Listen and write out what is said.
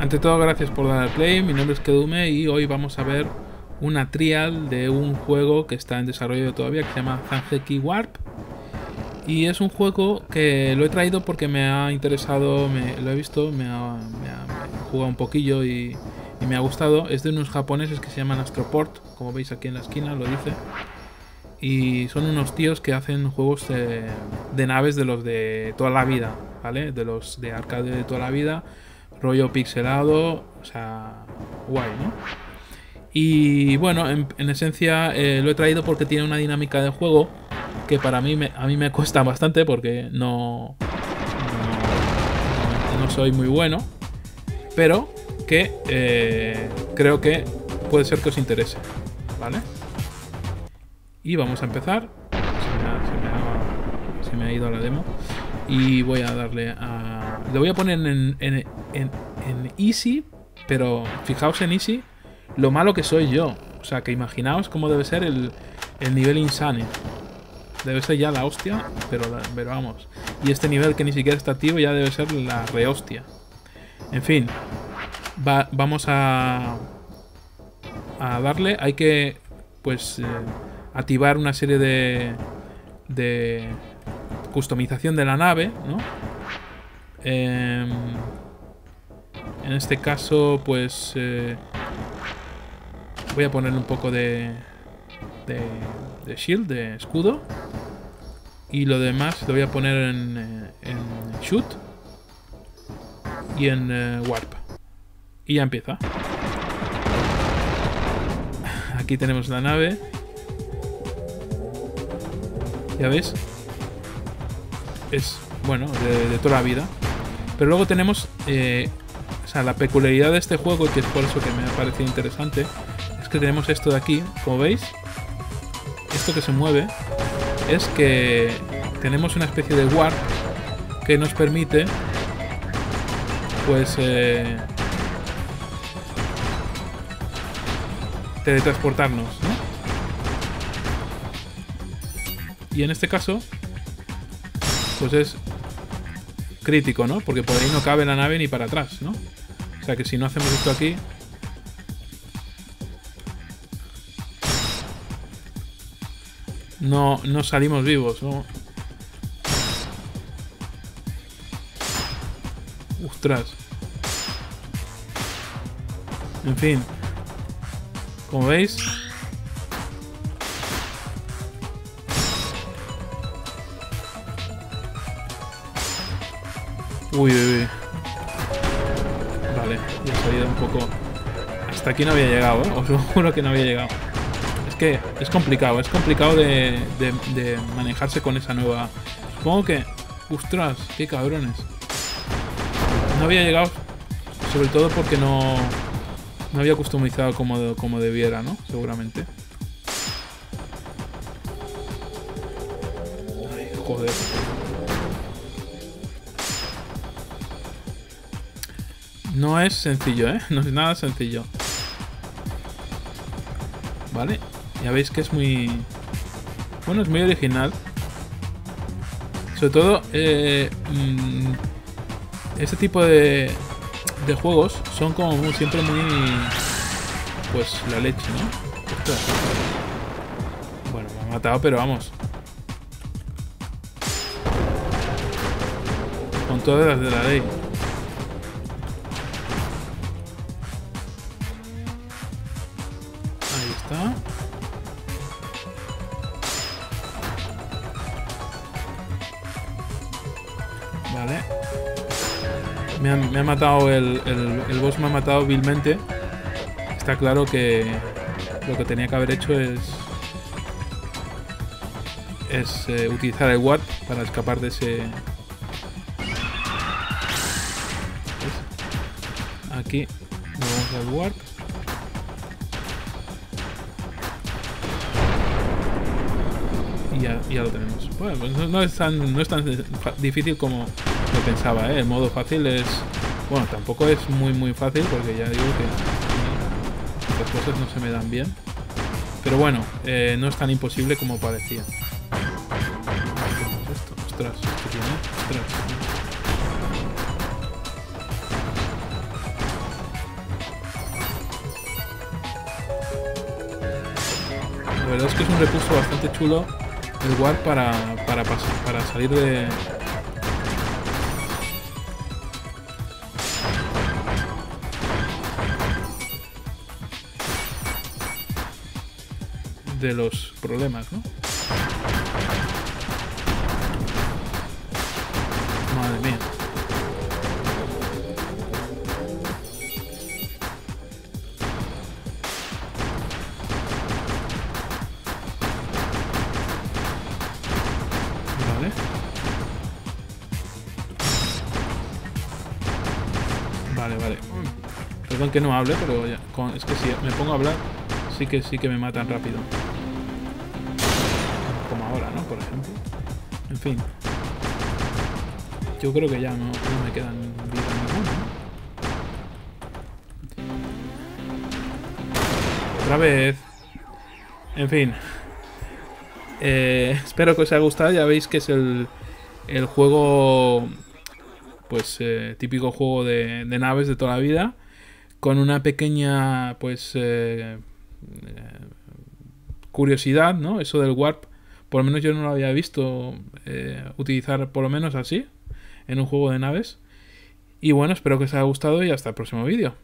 Ante todo, gracias por dar al play. Mi nombre es Kedume y hoy vamos a ver una trial de un juego que está en desarrollo todavía que se llama Zanjeki Warp. Y es un juego que lo he traído porque me ha interesado, me, lo he visto, me ha, jugado un poquillo y, y me ha gustado. Es de unos japoneses que se llaman Astroport, como veis aquí en la esquina, lo dice. Y son unos tíos que hacen juegos de, de naves de los de toda la vida, ¿vale? De los de arcade de toda la vida, rollo pixelado, o sea, guay, ¿no? Y bueno, en, en esencia eh, lo he traído porque tiene una dinámica de juego que para mí me, a mí me cuesta bastante porque no, no, soy muy bueno, pero que eh, creo que puede ser que os interese, ¿vale? Y vamos a empezar. Se me ha ido la demo. Y voy a darle a... Le voy a poner en, Easy, pero fijaos en Easy lo malo que soy yo. O sea, que imaginaos cómo debe ser el, el nivel insane. Debe ser ya la hostia, pero, pero vamos. Y este nivel que ni siquiera está activo ya debe ser la rehostia. En fin, va- vamos a, a darle. Hay que, pues, eh, activar una serie de, de customización de la nave, ¿no? Em, en este caso, pues, eh, voy a poner un poco de, de, de shield, de escudo. Y lo demás lo voy a poner en, eh, en shoot y en eh, warp. Y ya empieza. Aquí tenemos la nave. Ya ves. Es, bueno, de, toda la vida. Pero luego tenemos, eh, o sea, la peculiaridad de este juego, que es por eso que me ha parecido interesante, es que tenemos esto de aquí, como veis. Esto que se mueve es que tenemos una especie de warp que nos permite, pues, eh, teletransportarnos, ¿no? Y en este caso, pues es crítico, ¿no? Porque por ahí no cabe la nave ni para atrás, ¿no? O sea que si no hacemos esto aquí... No, no salimos vivos, ¿no? Ostras. En fin. Como veis... Uy, uy, uy. Vale, ya he salido un poco... Hasta aquí no había llegado, ¿eh? Os lo juro que no había llegado. Es que es complicado, es complicado de, manejarse con esa nueva... Supongo que... ¡Ostras! ¡Qué cabrones! No había llegado, sobre todo porque no... No había customizado como, como debiera, ¿no? Seguramente. Joder. No es sencillo, ¿eh? No es nada sencillo. Vale. Ya veis que es muy... Bueno, es muy original. Sobre todo, eh, mm, este tipo de, de juegos son como siempre muy... Pues la leche, ¿no? Ostras. Bueno, me ha matado, pero vamos. Con todas las de la ley. Vale. Me ha, me ha matado el, el, boss me ha matado vilmente. Está claro que lo que tenía que haber hecho es es eh, utilizar el warp para escapar de ese aquí le vamos al warp ya, ya lo tenemos. Bueno, pues no, es tan, no es tan difícil como lo pensaba, ¿eh? El modo fácil es... Bueno, tampoco es muy muy fácil porque ya digo que las cosas no se me dan bien. Pero bueno, eh, no es tan imposible como parecía. Esto? Ostras, ¿qué tiene? Ostras. La verdad es que es un recurso bastante chulo el warp para, para, para salir de, de los problemas, ¿no? Vale, vale. Perdón que no hable, pero ya, es que si me pongo a hablar, sí que sí que me matan rápido. Por ejemplo. En fin. Yo creo que ya no, me quedan vida ninguna. Otra vez. En fin. Eh, espero que os haya gustado. Ya veis que es el, el juego... Pues eh, típico juego de, naves de toda la vida. Con una pequeña, pues... Eh, curiosidad, ¿no? Eso del warp por lo menos yo no lo había visto eh, utilizar por lo menos así en un juego de naves. Y bueno, espero que os haya gustado y hasta el próximo vídeo.